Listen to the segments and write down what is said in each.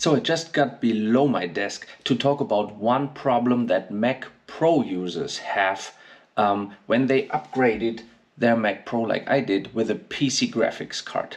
So I just got below my desk to talk about one problem that Mac Pro users have um, when they upgraded their Mac Pro like I did with a PC graphics card.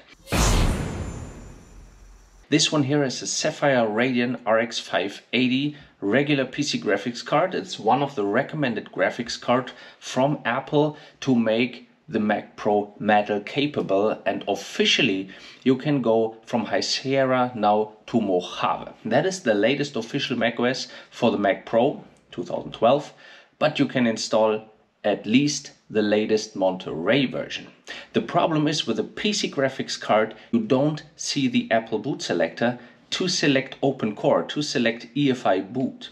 This one here is a Sapphire Radeon RX 580 regular PC graphics card. It's one of the recommended graphics card from Apple to make the Mac Pro metal capable and officially you can go from High Sierra now to Mojave. That is the latest official macOS for the Mac Pro 2012 but you can install at least the latest Monterey version. The problem is with a PC graphics card you don't see the Apple boot selector to select OpenCore, to select EFI boot.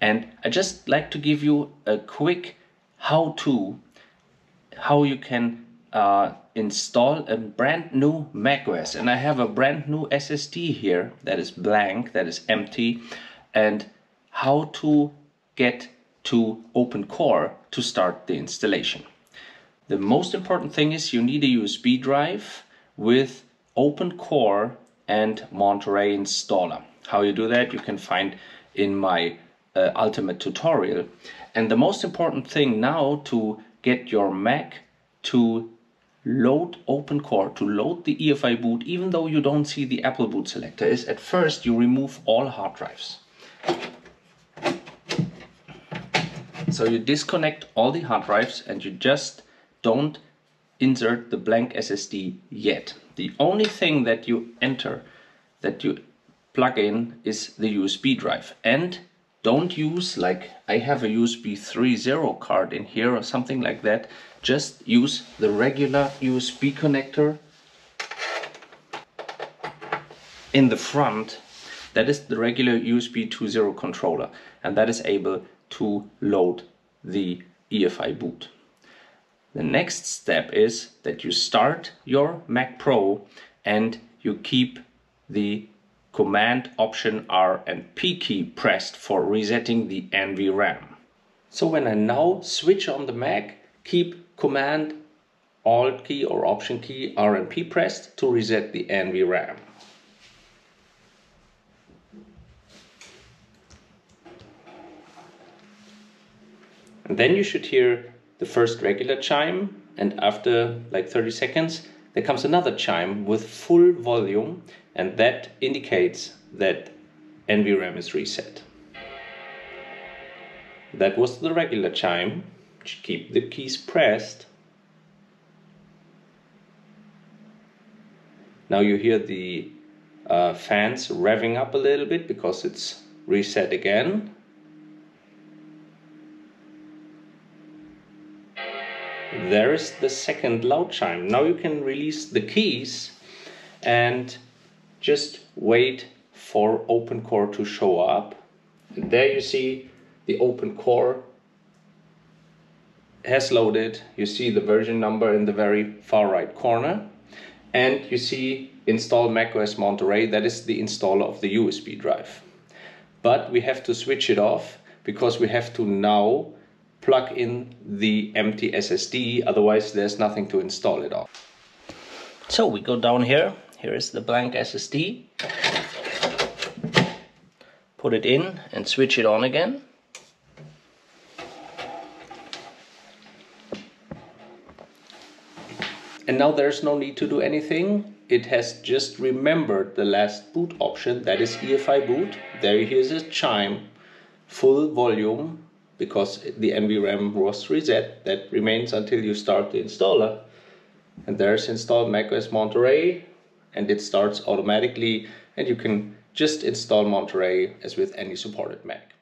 And I just like to give you a quick how-to how you can uh, install a brand new macOS and I have a brand new SSD here that is blank that is empty and how to get to OpenCore to start the installation. The most important thing is you need a USB drive with OpenCore and Monterey installer. How you do that you can find in my uh, ultimate tutorial. And the most important thing now to get your Mac to load OpenCore, to load the EFI boot, even though you don't see the Apple boot selector, is at first you remove all hard drives. So you disconnect all the hard drives and you just don't insert the blank SSD yet. The only thing that you enter, that you plug in is the USB drive and don't use like I have a USB 3.0 card in here or something like that. Just use the regular USB connector in the front. That is the regular USB 2.0 controller and that is able to load the EFI boot. The next step is that you start your Mac Pro and you keep the Command Option R and P key pressed for resetting the NVRAM. So when I now switch on the Mac, keep Command Alt key or Option key R and P pressed to reset the NVRAM. And then you should hear the first regular chime and after like 30 seconds there comes another chime with full volume and that indicates that NVRAM is reset. That was the regular chime. Keep the keys pressed. Now you hear the uh, fans revving up a little bit because it's reset again. There is the second loud chime. Now you can release the keys and just wait for OpenCore to show up. And there you see the OpenCore has loaded. You see the version number in the very far right corner. And you see install macOS Monterey, that is the installer of the USB drive. But we have to switch it off because we have to now plug in the empty SSD, otherwise there's nothing to install it on. So we go down here, here is the blank SSD. Put it in and switch it on again. And now there's no need to do anything. It has just remembered the last boot option, that is EFI boot. There here's a chime, full volume, because the NVRAM was reset. That remains until you start the installer. And there's install macOS Monterey and it starts automatically and you can just install Monterey as with any supported Mac.